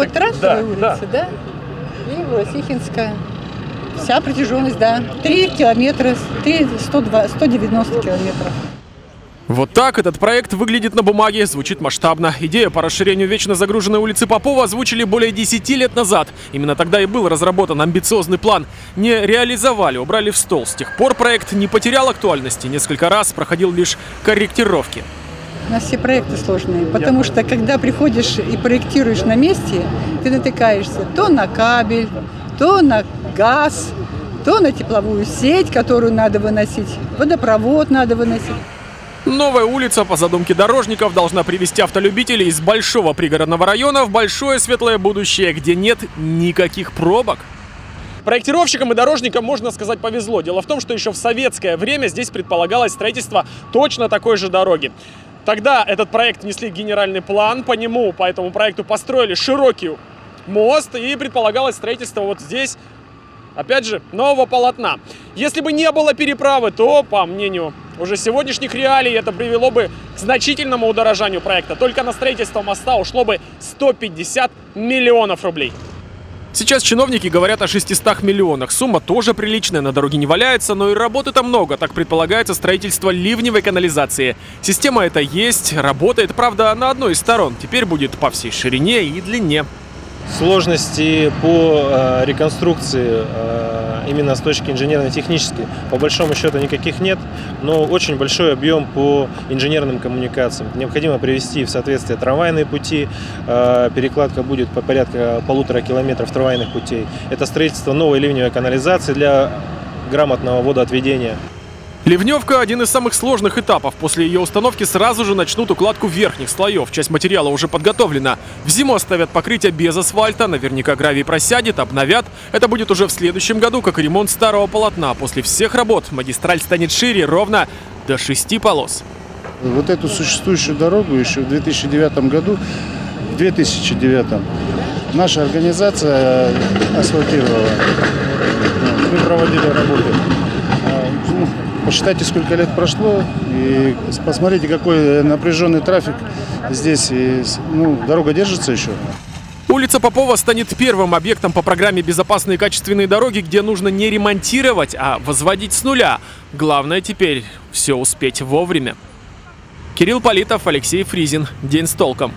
Вот Трастовая да, улица, да. И Власихинская. Вся протяженность, да. 3 километра, 3, 102, 190 километров. Вот так этот проект выглядит на бумаге, звучит масштабно. Идею по расширению вечно загруженной улицы Попова озвучили более 10 лет назад. Именно тогда и был разработан амбициозный план. Не реализовали, убрали в стол. С тех пор проект не потерял актуальности. Несколько раз проходил лишь корректировки. У нас все проекты сложные, потому что когда приходишь и проектируешь на месте, ты натыкаешься то на кабель, то на газ, то на тепловую сеть, которую надо выносить, водопровод надо выносить. Новая улица, по задумке дорожников, должна привести автолюбителей из большого пригородного района в большое светлое будущее, где нет никаких пробок. Проектировщикам и дорожникам, можно сказать, повезло. Дело в том, что еще в советское время здесь предполагалось строительство точно такой же дороги. Тогда этот проект внесли генеральный план, по нему, по этому проекту построили широкий мост и предполагалось строительство вот здесь, опять же, нового полотна. Если бы не было переправы, то, по мнению уже сегодняшних реалий, это привело бы к значительному удорожанию проекта. Только на строительство моста ушло бы 150 миллионов рублей. Сейчас чиновники говорят о 600 миллионах. Сумма тоже приличная, на дороге не валяется, но и работы-то много. Так предполагается строительство ливневой канализации. Система эта есть, работает, правда, на одной из сторон. Теперь будет по всей ширине и длине. Сложности по э, реконструкции э, именно с точки инженерно-технической по большому счету никаких нет, но очень большой объем по инженерным коммуникациям. Необходимо привести в соответствие трамвайные пути, э, перекладка будет по порядка полутора километров трамвайных путей. Это строительство новой ливневой канализации для грамотного водоотведения. Ливневка – один из самых сложных этапов. После ее установки сразу же начнут укладку верхних слоев. Часть материала уже подготовлена. В зиму оставят покрытие без асфальта, наверняка гравий просядет, обновят. Это будет уже в следующем году, как и ремонт старого полотна. После всех работ магистраль станет шире ровно до шести полос. Вот эту существующую дорогу еще в 2009 году, в 2009 наша организация асфальтировала. Мы проводили работы. Посчитайте, сколько лет прошло, и посмотрите, какой напряженный трафик здесь. И, ну, дорога держится еще. Улица Попова станет первым объектом по программе «Безопасные качественные дороги», где нужно не ремонтировать, а возводить с нуля. Главное теперь все успеть вовремя. Кирилл Политов, Алексей Фризин. День с толком.